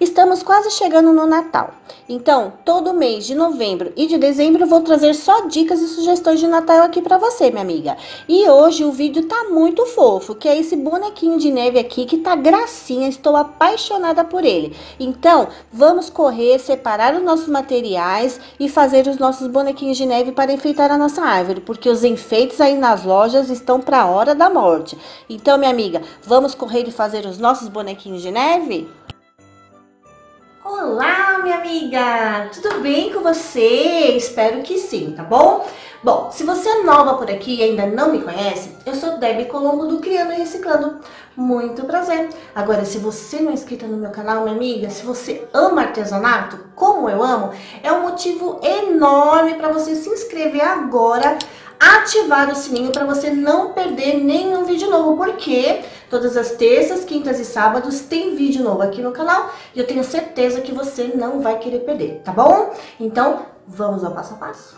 Estamos quase chegando no Natal. Então, todo mês de novembro e de dezembro eu vou trazer só dicas e sugestões de Natal aqui para você, minha amiga. E hoje o vídeo tá muito fofo, que é esse bonequinho de neve aqui que tá gracinha, estou apaixonada por ele. Então, vamos correr, separar os nossos materiais e fazer os nossos bonequinhos de neve para enfeitar a nossa árvore, porque os enfeites aí nas lojas estão para a hora da morte. Então, minha amiga, vamos correr e fazer os nossos bonequinhos de neve? Amiga! Tudo bem com você? Espero que sim, tá bom? Bom, se você é nova por aqui e ainda não me conhece, eu sou Debbie Colombo do Criando e Reciclando. Muito prazer! Agora, se você não é inscrita no meu canal, minha amiga, se você ama artesanato, como eu amo, é um motivo enorme para você se inscrever agora ativar o sininho para você não perder nenhum vídeo novo, porque todas as terças, quintas e sábados tem vídeo novo aqui no canal e eu tenho certeza que você não vai querer perder, tá bom? Então, vamos ao passo a passo?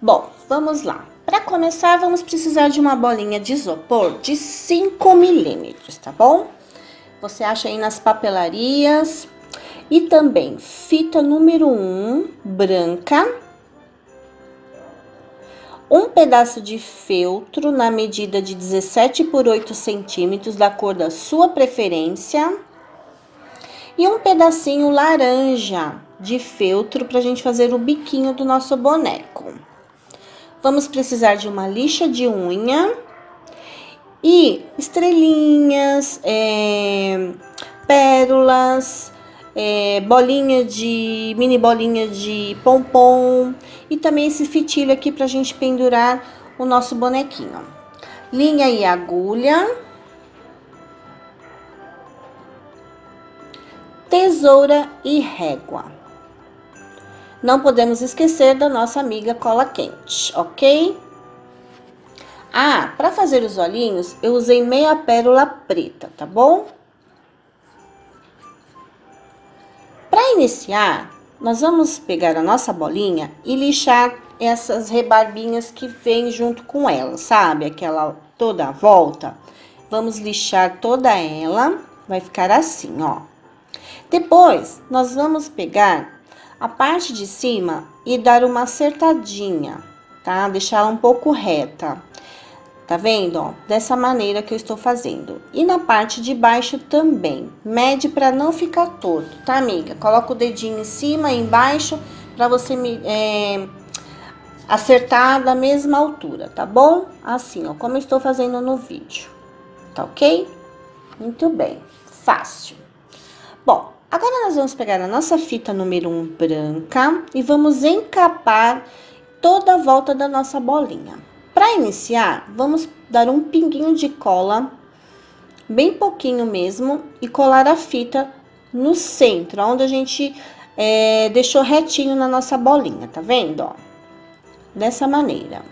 Bom, vamos lá. Para começar, vamos precisar de uma bolinha de isopor de 5 milímetros, tá bom? Você acha aí nas papelarias, e também fita número 1, um, branca. Um pedaço de feltro na medida de 17 por 8 centímetros, da cor da sua preferência. E um pedacinho laranja de feltro para a gente fazer o biquinho do nosso boneco. Vamos precisar de uma lixa de unha e estrelinhas, é, pérolas, é, bolinha de, mini bolinha de pompom e também esse fitilho aqui pra gente pendurar o nosso bonequinho. Linha e agulha. Tesoura e régua. Não podemos esquecer da nossa amiga cola quente, ok? Ah, para fazer os olhinhos, eu usei meia pérola preta, tá bom? Para iniciar, nós vamos pegar a nossa bolinha e lixar essas rebarbinhas que vem junto com ela, sabe? Aquela toda a volta. Vamos lixar toda ela, vai ficar assim, ó. Depois, nós vamos pegar a parte de cima e dar uma acertadinha, tá? Deixar ela um pouco reta. Tá vendo, ó? Dessa maneira que eu estou fazendo. E na parte de baixo também. Mede para não ficar torto, tá, amiga? Coloca o dedinho em cima e embaixo para você me, é, acertar da mesma altura, tá bom? Assim, ó, como eu estou fazendo no vídeo. Tá ok? Muito bem. Fácil. Bom, agora nós vamos pegar a nossa fita número 1 um branca e vamos encapar toda a volta da nossa bolinha. Para iniciar, vamos dar um pinguinho de cola, bem pouquinho mesmo, e colar a fita no centro, onde a gente é, deixou retinho na nossa bolinha, tá vendo? Ó? Dessa maneira.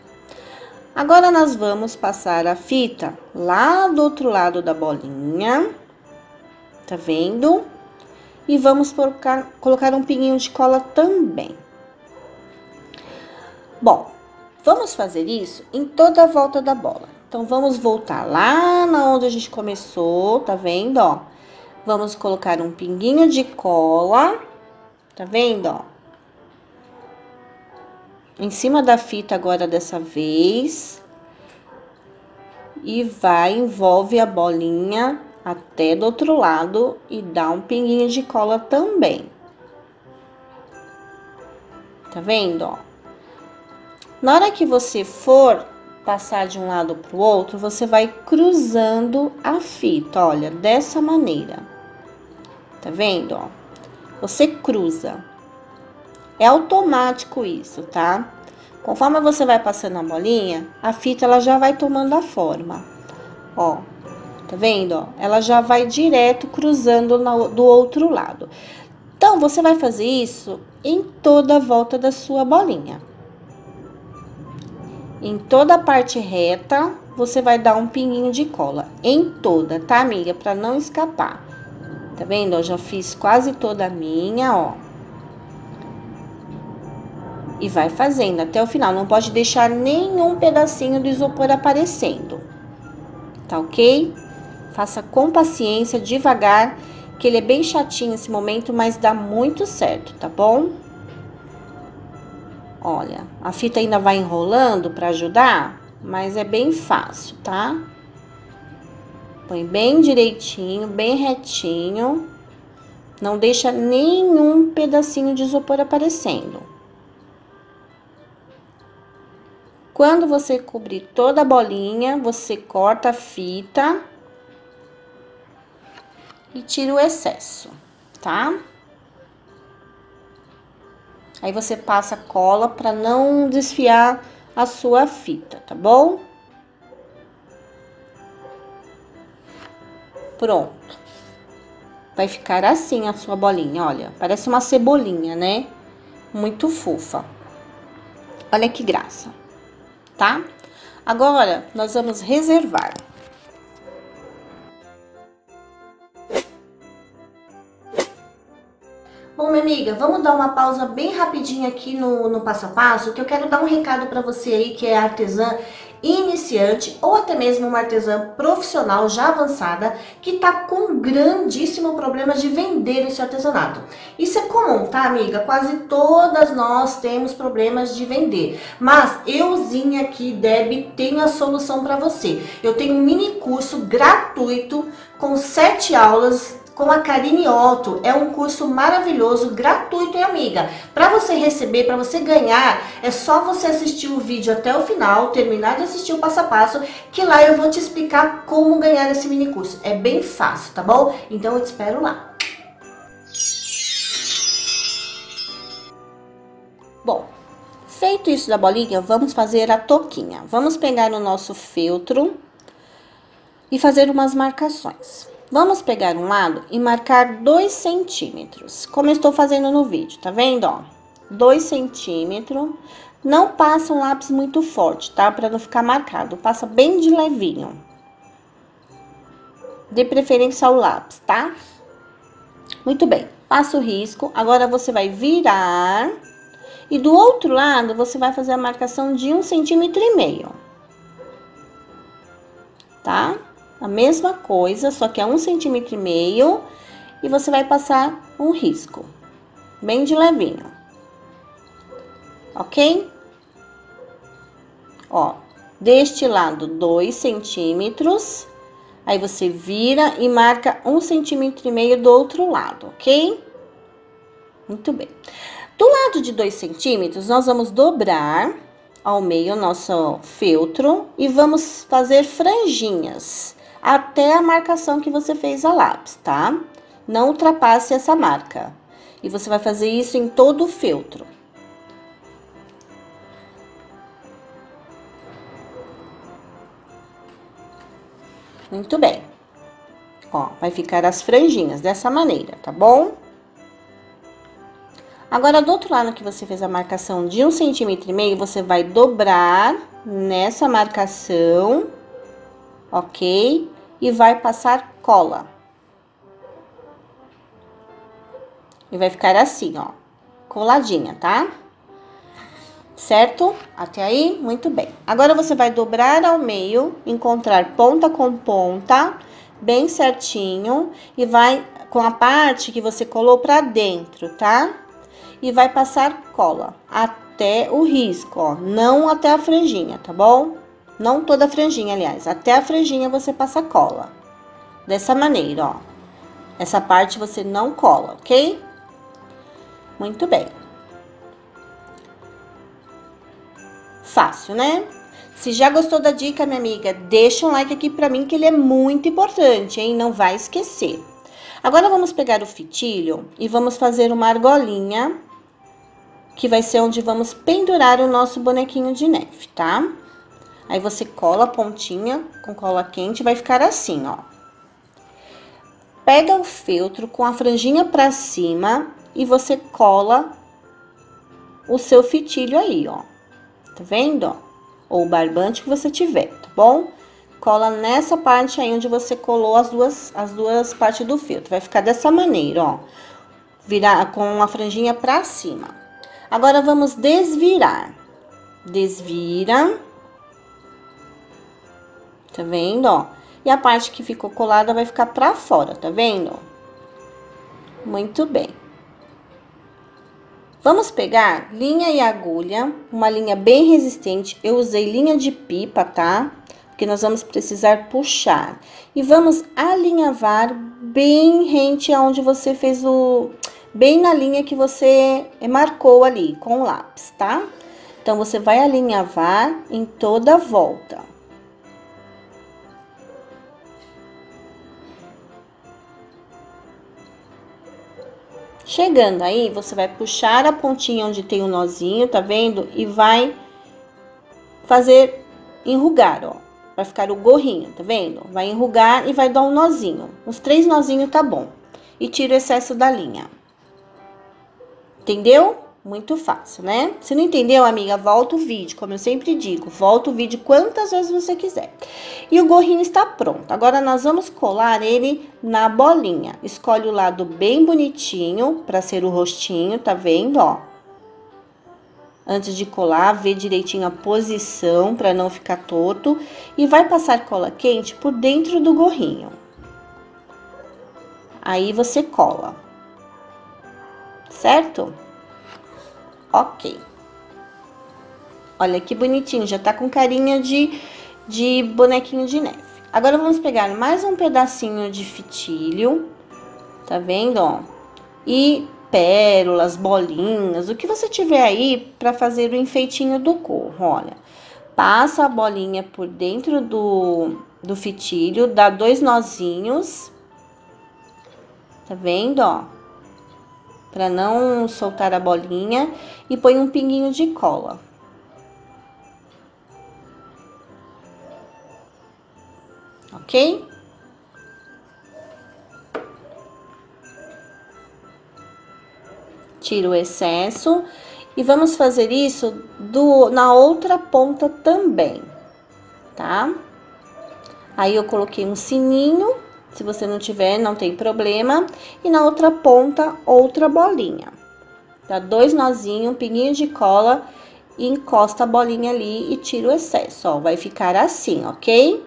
Agora, nós vamos passar a fita lá do outro lado da bolinha, tá vendo? E vamos colocar, colocar um pinguinho de cola também. Bom, Vamos fazer isso em toda a volta da bola. Então, vamos voltar lá na onde a gente começou, tá vendo, ó? Vamos colocar um pinguinho de cola, tá vendo, ó? Em cima da fita agora dessa vez. E vai, envolve a bolinha até do outro lado e dá um pinguinho de cola também. Tá vendo, ó? Na hora que você for passar de um lado para o outro, você vai cruzando a fita, olha, dessa maneira. Tá vendo, ó? Você cruza. É automático isso, tá? Conforme você vai passando a bolinha, a fita ela já vai tomando a forma. Ó, tá vendo, ó? Ela já vai direto cruzando do outro lado. Então, você vai fazer isso em toda a volta da sua bolinha. Em toda a parte reta, você vai dar um pinguinho de cola. Em toda, tá, amiga? Pra não escapar. Tá vendo? Eu já fiz quase toda a minha, ó. E vai fazendo até o final. Não pode deixar nenhum pedacinho do isopor aparecendo. tá ok? Faça com paciência, devagar, que ele é bem chatinho esse momento, mas dá muito certo, tá bom? Olha, a fita ainda vai enrolando para ajudar, mas é bem fácil, tá? Põe bem direitinho, bem retinho. Não deixa nenhum pedacinho de isopor aparecendo. Quando você cobrir toda a bolinha, você corta a fita e tira o excesso, tá? Aí você passa cola para não desfiar a sua fita, tá bom? Pronto. Vai ficar assim a sua bolinha, olha. Parece uma cebolinha, né? Muito fofa. Olha que graça, tá? Agora, nós vamos reservar. Bom, minha amiga, vamos dar uma pausa bem rapidinho aqui no, no passo a passo, que eu quero dar um recado para você aí que é artesã iniciante ou até mesmo uma artesã profissional já avançada que está com um grandíssimo problema de vender esse artesanato. Isso é comum, tá, amiga? Quase todas nós temos problemas de vender, mas euzinha aqui, Deb, tenho a solução para você. Eu tenho um mini curso gratuito com sete aulas com a Karine Otto. É um curso maravilhoso, gratuito e amiga. Para você receber, para você ganhar, é só você assistir o vídeo até o final, terminar de assistir o passo a passo, que lá eu vou te explicar como ganhar esse mini curso. É bem fácil, tá bom? Então eu te espero lá. Bom, feito isso da bolinha, vamos fazer a toquinha. Vamos pegar o nosso feltro e fazer umas marcações. Vamos pegar um lado e marcar 2 centímetros, como estou fazendo no vídeo, tá vendo, ó? 2 centímetros. Não passa um lápis muito forte, tá? Para não ficar marcado, passa bem de levinho. De preferência o lápis, tá? Muito bem, passa o risco. Agora, você vai virar e do outro lado, você vai fazer a marcação de um centímetro e meio. Tá? A mesma coisa, só que é um centímetro e meio, e você vai passar um risco, bem de levinho, ok? Ó, deste lado, dois centímetros, aí você vira e marca um centímetro e meio do outro lado, ok? Muito bem. Do lado de dois centímetros, nós vamos dobrar ao meio o nosso feltro e vamos fazer franjinhas até a marcação que você fez a lápis, tá? Não ultrapasse essa marca. E você vai fazer isso em todo o feltro. Muito bem. Ó, vai ficar as franjinhas dessa maneira, tá bom? Agora, do outro lado que você fez a marcação de um centímetro e meio, você vai dobrar nessa marcação, ok? E vai passar cola. E vai ficar assim, ó, coladinha, tá? Certo? Até aí, muito bem. Agora, você vai dobrar ao meio, encontrar ponta com ponta, bem certinho, e vai com a parte que você colou pra dentro, tá? E vai passar cola até o risco, ó, não até a franjinha, tá bom? Não toda a franjinha, aliás. Até a franjinha você passa cola. Dessa maneira, ó. Essa parte você não cola, ok? Muito bem. Fácil, né? Se já gostou da dica, minha amiga, deixa um like aqui pra mim que ele é muito importante, hein? Não vai esquecer. Agora, vamos pegar o fitilho e vamos fazer uma argolinha, que vai ser onde vamos pendurar o nosso bonequinho de neve, tá? Tá? Aí você cola a pontinha com cola quente, vai ficar assim, ó. Pega o feltro com a franjinha pra cima e você cola o seu fitilho aí, ó. Tá vendo, ó? Ou o barbante que você tiver, tá bom? Cola nessa parte aí onde você colou as duas, as duas partes do feltro. Vai ficar dessa maneira, ó. Virar com a franjinha pra cima. Agora, vamos desvirar. Desvira. Tá vendo, ó? E a parte que ficou colada vai ficar pra fora, tá vendo? Muito bem. Vamos pegar linha e agulha, uma linha bem resistente. Eu usei linha de pipa, tá? Porque nós vamos precisar puxar. E vamos alinhavar bem rente aonde você fez o... Bem na linha que você marcou ali com o lápis, tá? Então, você vai alinhavar em toda a volta. Chegando aí, você vai puxar a pontinha onde tem o nozinho, tá vendo? E vai fazer enrugar, ó. Vai ficar o gorrinho, tá vendo? Vai enrugar e vai dar um nozinho. Uns três nozinhos tá bom. E tira o excesso da linha. Entendeu? Muito fácil, né? Se não entendeu, amiga, volta o vídeo, como eu sempre digo, volta o vídeo quantas vezes você quiser. E o gorrinho está pronto. Agora, nós vamos colar ele na bolinha. Escolhe o lado bem bonitinho, para ser o rostinho, tá vendo, ó? Antes de colar, vê direitinho a posição, para não ficar torto. E vai passar cola quente por dentro do gorrinho. Aí, você cola. Certo? Ok. Olha que bonitinho, já tá com carinha de, de bonequinho de neve. Agora, vamos pegar mais um pedacinho de fitilho, tá vendo, ó? E pérolas, bolinhas, o que você tiver aí para fazer o enfeitinho do gorro, olha. Passa a bolinha por dentro do, do fitilho, dá dois nozinhos, tá vendo, ó? Para não soltar a bolinha e põe um pinguinho de cola. Ok? Tira o excesso e vamos fazer isso do, na outra ponta também, tá? Aí eu coloquei um sininho se você não tiver, não tem problema. E na outra ponta, outra bolinha. Dá dois nozinhos, um pinguinho de cola e encosta a bolinha ali e tira o excesso, ó. Vai ficar assim, ok?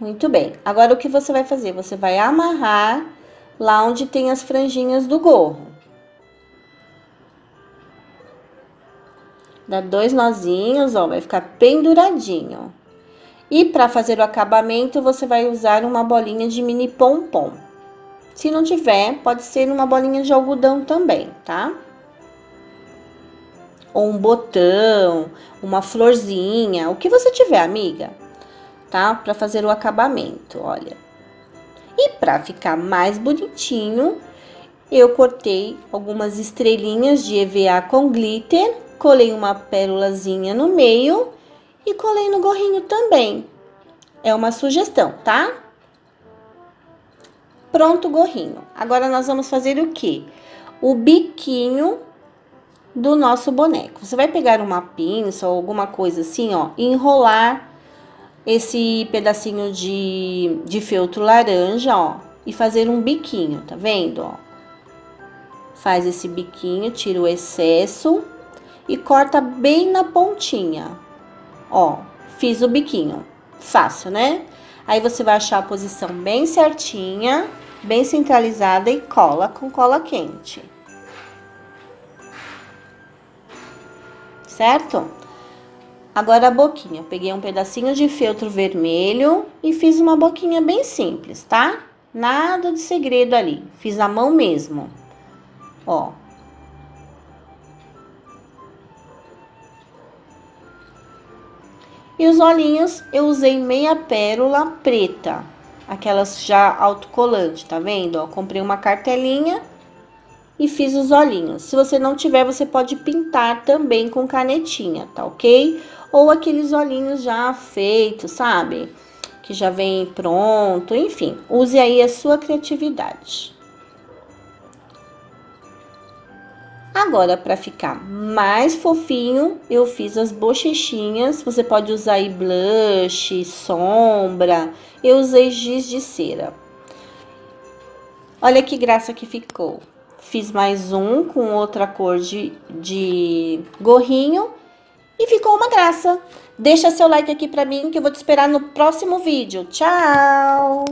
Muito bem. Agora, o que você vai fazer? Você vai amarrar lá onde tem as franjinhas do gorro. Dá dois nozinhos, ó, vai ficar penduradinho. E para fazer o acabamento, você vai usar uma bolinha de mini pompom. Se não tiver, pode ser uma bolinha de algodão também, tá? Ou um botão, uma florzinha, o que você tiver, amiga, tá? Para fazer o acabamento, olha. E para ficar mais bonitinho, eu cortei algumas estrelinhas de EVA com glitter, colei uma pérolazinha no meio e colei no gorrinho também. É uma sugestão, tá? Pronto o gorrinho. Agora, nós vamos fazer o quê? O biquinho do nosso boneco. Você vai pegar uma pinça ou alguma coisa assim, ó, e enrolar esse pedacinho de, de feltro laranja, ó, e fazer um biquinho, tá vendo, ó? Faz esse biquinho, tira o excesso e corta bem na pontinha. Ó, fiz o biquinho. Fácil, né? Aí você vai achar a posição bem certinha, bem centralizada e cola com cola quente. Certo? Agora a boquinha. peguei um pedacinho de feltro vermelho e fiz uma boquinha bem simples, tá? Nada de segredo ali. Fiz a mão mesmo. Ó, E os olhinhos eu usei meia pérola preta, aquelas já autocolante, tá vendo? Ó, comprei uma cartelinha e fiz os olhinhos. Se você não tiver, você pode pintar também com canetinha, tá ok? Ou aqueles olhinhos já feitos, sabe? Que já vem pronto, enfim. Use aí a sua criatividade. Agora, para ficar mais fofinho, eu fiz as bochechinhas. Você pode usar aí blush, sombra. Eu usei giz de cera. Olha que graça que ficou. Fiz mais um com outra cor de, de gorrinho E ficou uma graça. Deixa seu like aqui pra mim que eu vou te esperar no próximo vídeo. Tchau!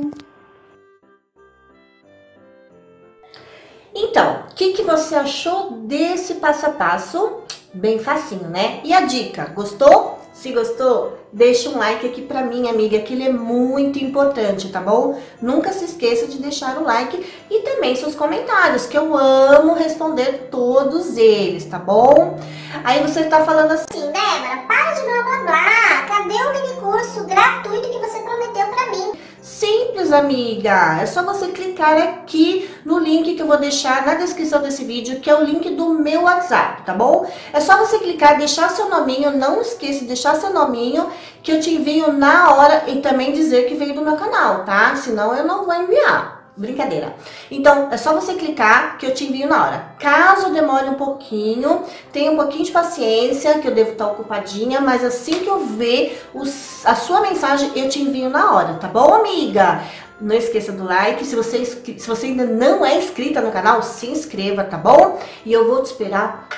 Então, o que, que você achou desse passo a passo? Bem facinho, né? E a dica, gostou? Se gostou, deixa um like aqui pra mim, amiga, que ele é muito importante, tá bom? Nunca se esqueça de deixar o like e também seus comentários, que eu amo responder todos eles, tá bom? Aí você tá falando assim, Débora, para de blá blá blá, cadê o mini curso gratuito que você prometeu pra mim? Simples, amiga. É só você clicar aqui no link que eu vou deixar na descrição desse vídeo, que é o link do meu WhatsApp, tá bom? É só você clicar, deixar seu nominho, não esqueça de deixar seu nominho, que eu te envio na hora e também dizer que veio do meu canal, tá? Senão eu não vou enviar. Brincadeira. Então, é só você clicar que eu te envio na hora. Caso demore um pouquinho, tenha um pouquinho de paciência, que eu devo estar ocupadinha, mas assim que eu ver os, a sua mensagem, eu te envio na hora, tá bom, amiga? Não esqueça do like. Se você, se você ainda não é inscrita no canal, se inscreva, tá bom? E eu vou te esperar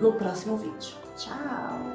no próximo vídeo. Tchau!